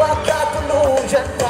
pacato no jantar. É